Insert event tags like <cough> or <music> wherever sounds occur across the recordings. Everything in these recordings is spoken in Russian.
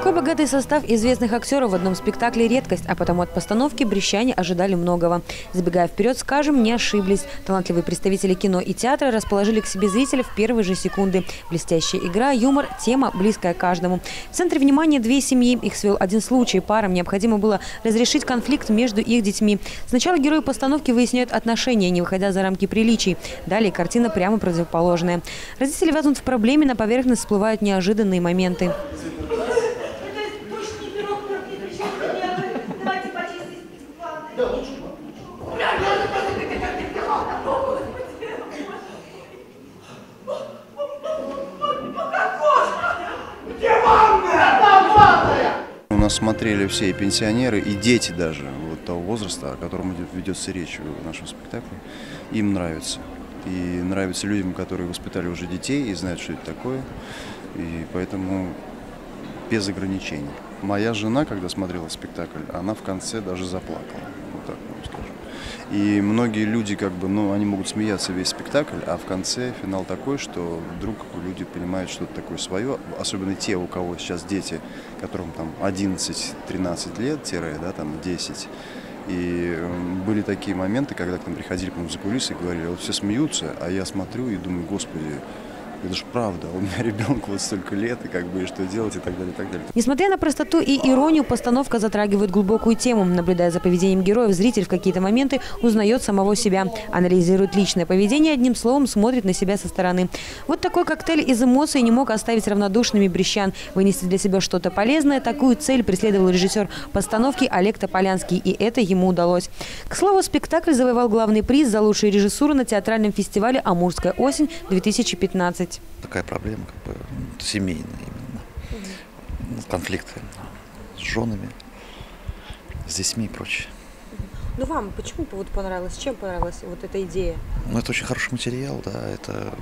Такой богатый состав известных актеров в одном спектакле – редкость, а потому от постановки брещане ожидали многого. Забегая вперед, скажем, не ошиблись. Талантливые представители кино и театра расположили к себе зрителя в первые же секунды. Блестящая игра, юмор, тема, близкая каждому. В центре внимания две семьи. Их свел один случай. Парам необходимо было разрешить конфликт между их детьми. Сначала герои постановки выясняют отношения, не выходя за рамки приличий. Далее картина прямо противоположная. Родители вязнут в проблеме, на поверхность всплывают неожиданные моменты. Нас смотрели все и пенсионеры, и дети даже вот того возраста, о котором идет, ведется речь в нашем спектакле. Им нравится. И нравится людям, которые воспитали уже детей и знают, что это такое. И поэтому без ограничений. Моя жена, когда смотрела спектакль, она в конце даже заплакала. Вот так вам скажу. И многие люди, как бы, ну, они могут смеяться весь спектакль, а в конце финал такой, что вдруг люди понимают что-то такое свое, особенно те, у кого сейчас дети, которым там 11-13 лет, тире, да, там 10. И м, были такие моменты, когда к нам приходили по за кулисы и говорили, вот все смеются, а я смотрю и думаю, господи, это же правда, у меня <laughs> ребенку вот столько лет, и как бы и что делать, и так далее, и так далее. Несмотря на простоту и иронию, постановка затрагивает глубокую тему. Наблюдая за поведением героев, зритель в какие-то моменты узнает самого себя. Анализирует личное поведение, одним словом, смотрит на себя со стороны. Вот такой коктейль из эмоций не мог оставить равнодушными брещан. Вынести для себя что-то полезное, такую цель преследовал режиссер постановки Олег Тополянский, и это ему удалось. К слову, спектакль завоевал главный приз за лучшую режиссуру на театральном фестивале «Амурская осень-2015». Такая проблема, как бы семейная именно. Ну, Конфликты с женами, с детьми и прочее. Ну вам почему вот понравилось? Чем понравилась вот эта идея? Ну, это очень хороший материал, да, это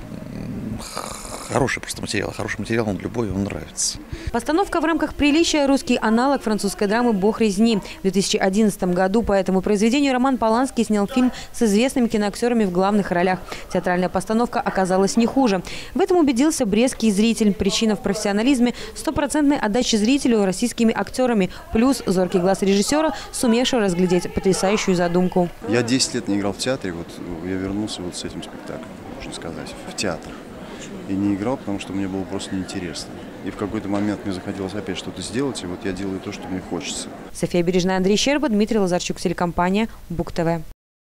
хороший просто материал. Хороший материал, он любой, он нравится. Постановка в рамках приличия – русский аналог французской драмы «Бог резни». В 2011 году по этому произведению Роман Поланский снял фильм с известными киноактерами в главных ролях. Театральная постановка оказалась не хуже. В этом убедился брестский зритель. Причина в профессионализме – стопроцентной отдачи зрителю российскими актерами, плюс зоркий глаз режиссера, сумевшего разглядеть потрясающую задумку. Я 10 лет не играл в театре, вот я вернулся вот с этим спектаклем, можно сказать, в театр. И не играл, потому что мне было просто неинтересно. И в какой-то момент мне захотелось опять что-то сделать, и вот я делаю то, что мне хочется. София Бережная, Андрей Щерба, Дмитрий Лазарчук, телекомпания «Бук ТВ».